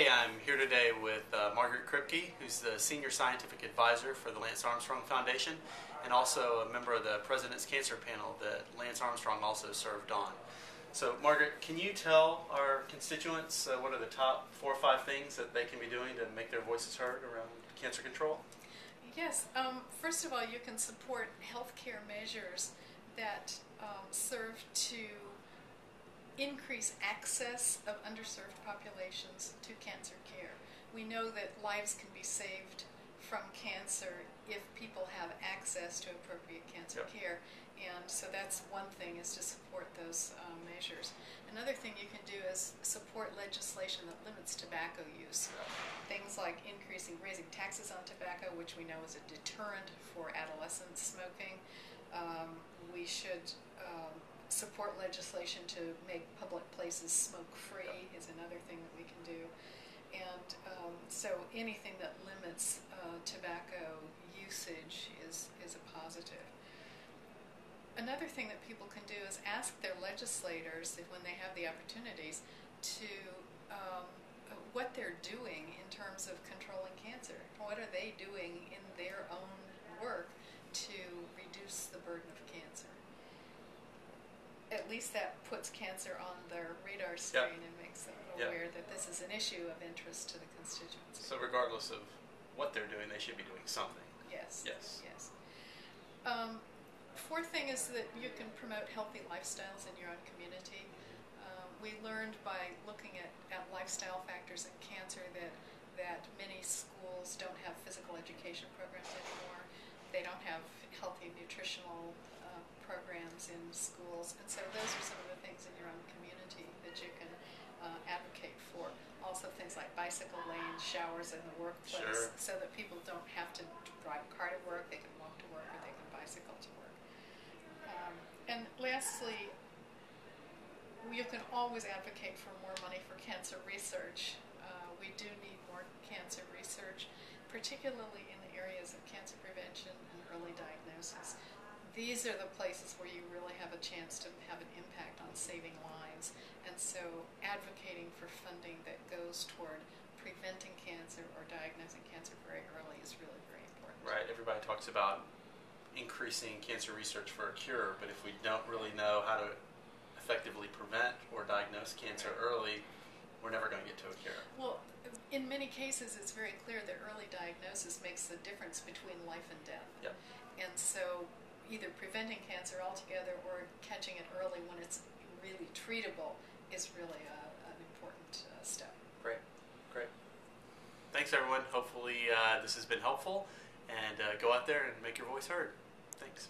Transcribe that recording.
Hey, I'm here today with uh, Margaret Kripke, who's the Senior Scientific Advisor for the Lance Armstrong Foundation and also a member of the President's Cancer Panel that Lance Armstrong also served on. So, Margaret, can you tell our constituents uh, what are the top four or five things that they can be doing to make their voices heard around cancer control? Yes. Um, first of all, you can support healthcare measures that um, serve to increase access of underserved populations to cancer care. We know that lives can be saved from cancer if people have access to appropriate cancer Yep. care. And so that's one thing is to support those um, measures. Another thing you can do is support legislation that limits tobacco use. Things like increasing, raising taxes on tobacco, which we know is a deterrent for adolescent smoking. Um, we should um, support legislation to make public places smoke-free is another thing that we can do. And um, so anything that limits uh, tobacco usage is, is a positive. Another thing that people can do is ask their legislators, if, when they have the opportunities, to um, what they're doing in terms of controlling cancer. What are they doing in their own work to reduce the burden of cancer? At least that puts cancer on their radar screen and makes them Yep. aware that this is an issue of interest to the constituents. So, regardless of what they're doing, they should be doing something. Yes. Yes. Yes. Um, fourth thing is that you can promote healthy lifestyles in your own community. Um, we learned by looking at, at lifestyle factors in cancer that that many schools don't have physical education programs anymore. They don't have healthy nutritional uh, programs in schools, and so those are some of the things in your own community that you can uh, advocate for. Also, things like bicycle lanes, showers in the workplace, Sure. so that people don't have to drive a car to work. They can walk to work, or they can bicycle to work. Um, and lastly, you can always advocate for more money for cancer research. Uh, we do need more cancer research, particularly in the areas of cancer prevention and early diagnosis. These are the places where you really have a chance to have an impact on saving lives. And so, advocating for funding that goes toward preventing cancer or diagnosing cancer very early is really very important. Right. Everybody talks about increasing cancer research for a cure, but if we don't really know how to effectively prevent or diagnose cancer early, we're never going to get to a cure. Well, in many cases, it's very clear that early diagnosis makes the difference between life and death. Yep. And so, either preventing cancer altogether or catching it early when it's really treatable is really a, an important uh, step. Great, great. Thanks, everyone. Hopefully, uh, this has been helpful. And uh, go out there and make your voice heard. Thanks.